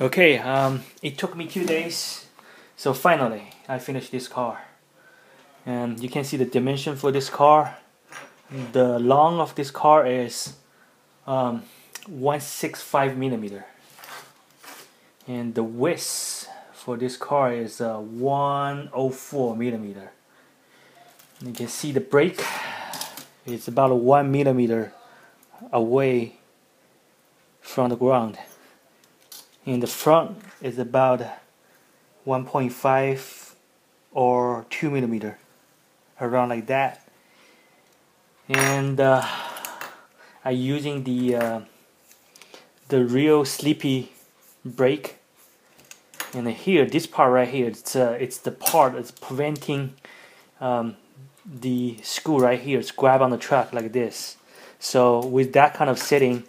Okay, um, it took me two days, so finally I finished this car. And you can see the dimension for this car. The long of this car is um, 165 millimeter, and the width for this car is uh, 104 millimeter. You can see the brake is about one millimeter away from the ground in the front is about 1.5 or 2 millimeter around like that. And uh, I'm using the uh, the real sleepy brake. And here this part right here it's uh, it's the part that's preventing um, the screw right here it's grab on the truck like this. So with that kind of setting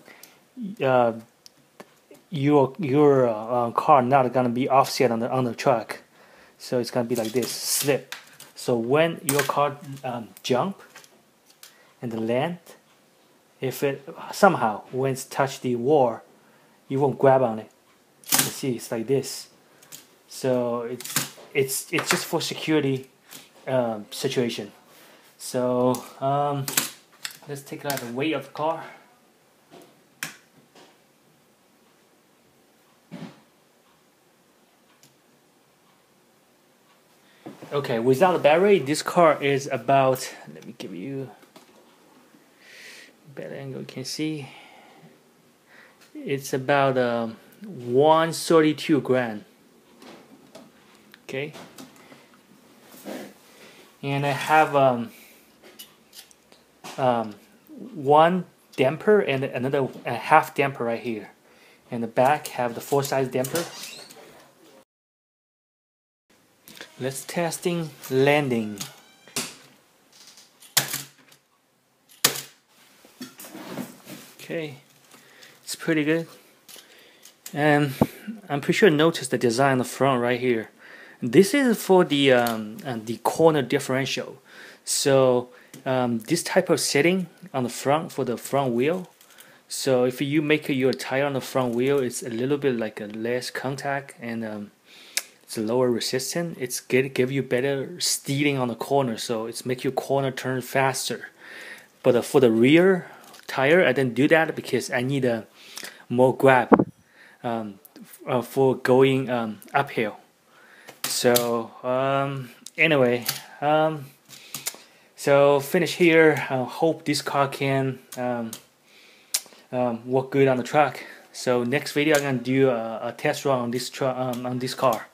uh, your your uh, car not gonna be offset on the on the truck. So it's gonna be like this slip. So when your car um, jump and the land if it somehow when it's touch the wall you won't grab on it. You see it's like this. So it's it's it's just for security um, situation. So um, let's take out the weight of the car Okay, without a battery, this car is about, let me give you better angle, you can see. It's about um, 132 grand. Okay. And I have um, um, one damper and another a half damper right here. And the back have the full size damper Let's testing landing. Okay, it's pretty good. And I'm pretty sure notice the design on the front right here. This is for the um, uh, the corner differential. So um, this type of setting on the front for the front wheel. So if you make your tire on the front wheel, it's a little bit like a less contact and um, it's lower resistance. It's get give you better steering on the corner, so it's make your corner turn faster. But uh, for the rear tire, I didn't do that because I need a more grab um, uh, for going um, uphill. So um, anyway, um, so finish here. I hope this car can um, um, work good on the track. So next video I'm gonna do a, a test run on this truck on this car.